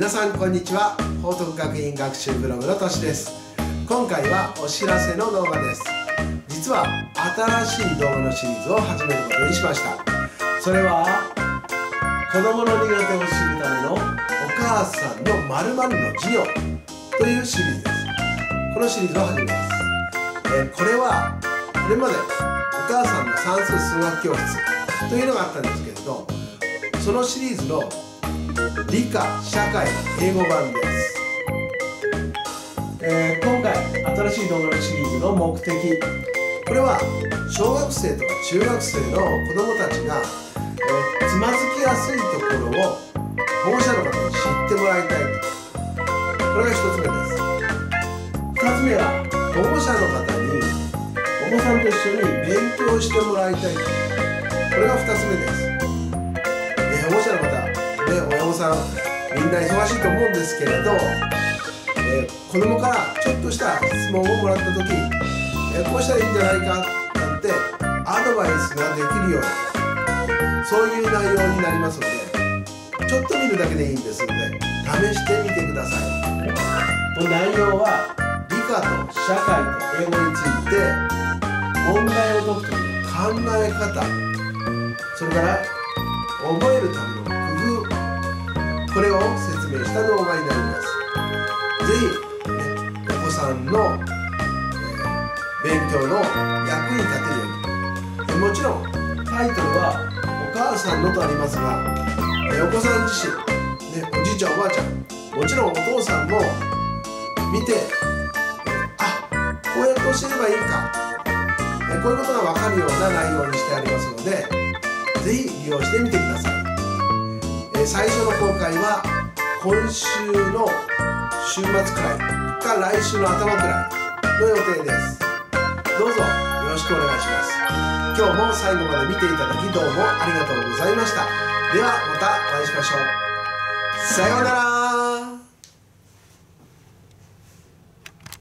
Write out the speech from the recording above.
皆さんこんにちは。報徳学院学習ブログのとしです。今回はお知らせの動画です。実は新しい動画のシリーズを始めることにしました。それは子供の苦手を知るためのお母さんの〇〇の授業というシリーズです。このシリーズを始めます、えこれはこれまでお母さんの算数数学教室というのがあったんですけれどそのシリーズの理科社会英語版です、えー、今回新しい動画のシリーズの目的これは小学生とか中学生の子どもたちが、えー、つまずきやすいところを保護者の方に知ってもらいたいとこれが1つ目です。2つ目は保護者の方にお子さんと一緒に勉強してもらいたいと。これが2つ目です、さんみんな忙しいと思うんですけれど、えー、子供からちょっとした質問をもらった時、えー、こうしたらいいんじゃないかなんてアドバイスができるようなそういう内容になりますのでちょっと見るだけでいいんですので試してみてください。と内容は理科と社会と英語について問題を解くという考え方それから覚えるための明した動画になります。是非、ね、お子さんの、えー、勉強の役に立てるように。もちろんタイトルは「お母さんの」とありますが、えー、お子さん自身、ね、おじいちゃんおばあちゃんもちろんお父さんも見てえあこうやって教えればいいか、えこういうことが分かるような内容にしてありますので是非利用してみてください。最初の公開は今週の週末くらいか来週の頭くらいの予定です。どうぞよろしくお願いします。今日も最後まで見ていただきどうもありがとうございました。ではまたお会いしましょう。さようなら。